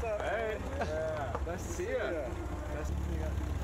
What's up? Hey. Yeah. Nice to see you. Nice to see you.